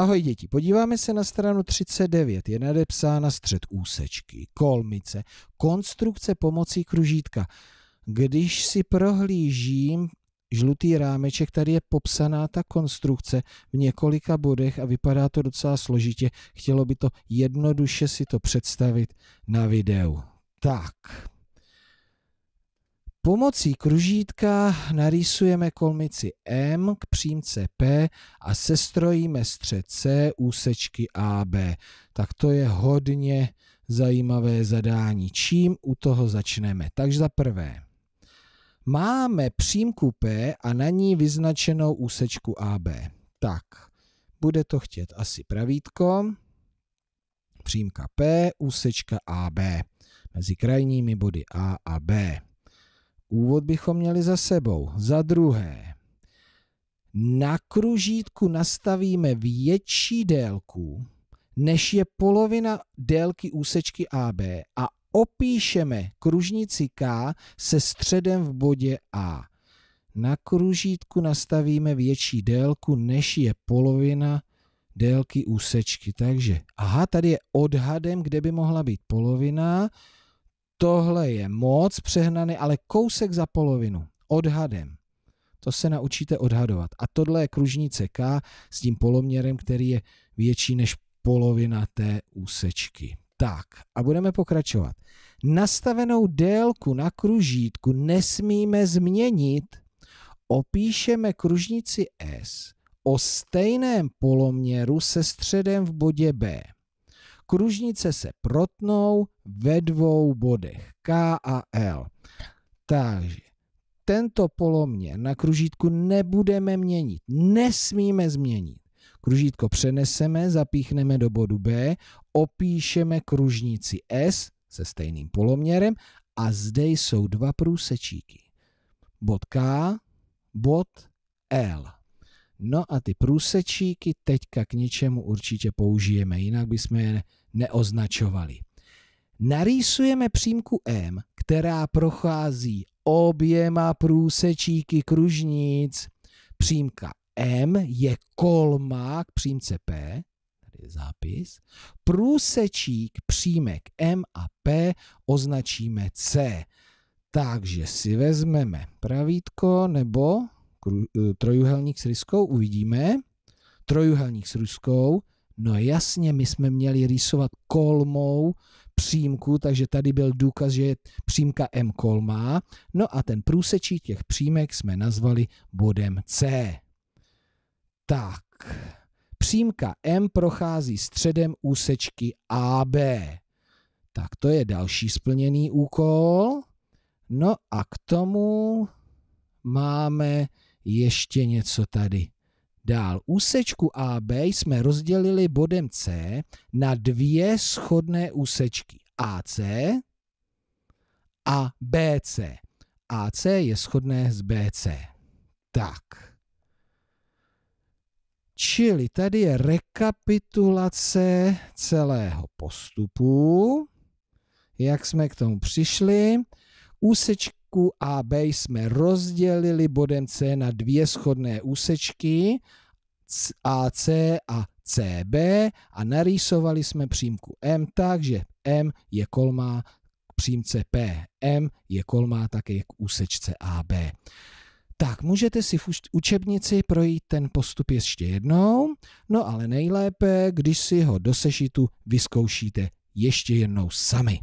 Ahoj děti, podíváme se na stranu 39. Je nadepsána střed úsečky, kolmice, konstrukce pomocí kružítka. Když si prohlížím žlutý rámeček, tady je popsaná ta konstrukce v několika bodech a vypadá to docela složitě. Chtělo by to jednoduše si to představit na videu. Tak. Pomocí kružítka narýsujeme kolmici M k přímce P a sestrojíme střed C úsečky AB. Tak to je hodně zajímavé zadání. Čím u toho začneme? Takže za prvé, máme přímku P a na ní vyznačenou úsečku AB. Tak, bude to chtět asi pravítko, přímka P, úsečka AB, mezi krajními body A a B. Úvod bychom měli za sebou. Za druhé, na kružítku nastavíme větší délku, než je polovina délky úsečky AB a opíšeme kružnici K se středem v bodě A. Na kružítku nastavíme větší délku, než je polovina délky úsečky. Takže, aha, tady je odhadem, kde by mohla být polovina, tohle je moc přehnaný, ale kousek za polovinu, odhadem. To se naučíte odhadovat. A tohle je kružnice K s tím poloměrem, který je větší než polovina té úsečky. Tak a budeme pokračovat. Nastavenou délku na kružítku nesmíme změnit. Opíšeme kružnici S o stejném poloměru se středem v bodě B. Kružnice se protnou ve dvou bodech K a L. Takže tento poloměr na kružítku nebudeme měnit, nesmíme změnit. Kružítko přeneseme, zapíchneme do bodu B, opíšeme kružnici S se stejným poloměrem a zde jsou dva průsečíky. Bod K, bod L. No a ty průsečíky teďka k něčemu určitě použijeme, jinak bychom je neoznačovali. Narýsujeme přímku M, která prochází oběma průsečíky kružnic. Přímka M je kolma k přímce P, tady je zápis. Průsečík přímek M a P označíme C. Takže si vezmeme pravítko nebo eh, trojuhelník s ryskou, uvidíme. Trojuhelník s ryskou, no jasně, my jsme měli rýsovat kolmou přímku, takže tady byl důkaz, že je přímka M kolmá. No a ten průsečík těch přímek jsme nazvali bodem C. Tak, přímka M prochází středem úsečky AB. Tak to je další splněný úkol. No a k tomu máme ještě něco tady. Dál úsečku AB jsme rozdělili bodem C na dvě schodné úsečky AC a BC. AC je schodné s BC. Tak. Čili tady je rekapitulace celého postupu, jak jsme k tomu přišli. Úsečku AB jsme rozdělili bodem C na dvě schodné úsečky AC a CB a narýsovali jsme přímku M tak, že M je kolmá k přímce P. M je kolmá také k úsečce AB. Tak, můžete si v učebnici projít ten postup ještě jednou, no ale nejlépe, když si ho do sešitu vyzkoušíte ještě jednou sami.